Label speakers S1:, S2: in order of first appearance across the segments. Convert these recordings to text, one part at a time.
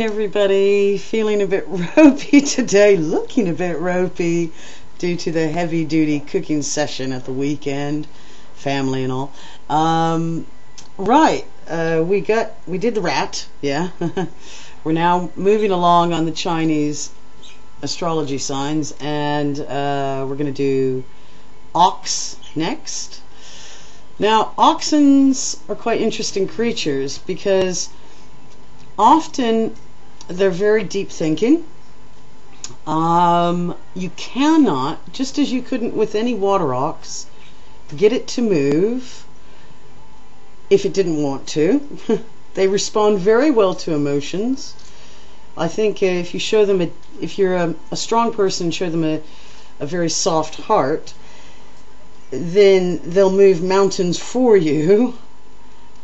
S1: everybody feeling a bit ropey today looking a bit ropey due to the heavy duty cooking session at the weekend family and all. Um, right uh, we got we did the rat yeah. We're now moving along on the chinese astrology signs and uh, we're going to do ox next. Now oxens are quite interesting creatures because often they're very deep thinking. Um, you cannot, just as you couldn't with any water ox, get it to move if it didn't want to. they respond very well to emotions. I think if you show them, a, if you're a, a strong person, show them a, a very soft heart, then they'll move mountains for you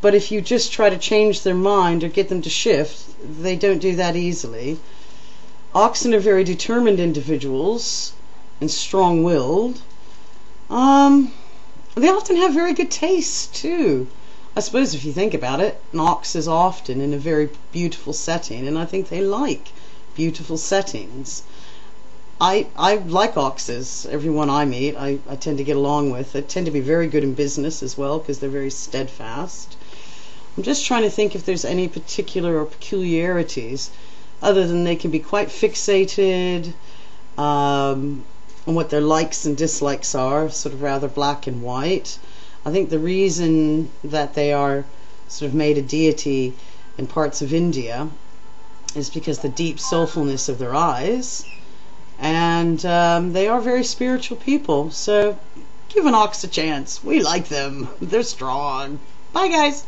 S1: but if you just try to change their mind or get them to shift, they don't do that easily. Oxen are very determined individuals and strong willed. Um, they often have very good taste, too. I suppose if you think about it, an ox is often in a very beautiful setting, and I think they like beautiful settings. I, I like oxes. Everyone I meet, I, I tend to get along with. They tend to be very good in business as well because they're very steadfast. I'm just trying to think if there's any particular or peculiarities other than they can be quite fixated um, on what their likes and dislikes are, sort of rather black and white. I think the reason that they are sort of made a deity in parts of India is because the deep soulfulness of their eyes, and um, they are very spiritual people. So give an ox a chance. We like them. They're strong. Bye, guys.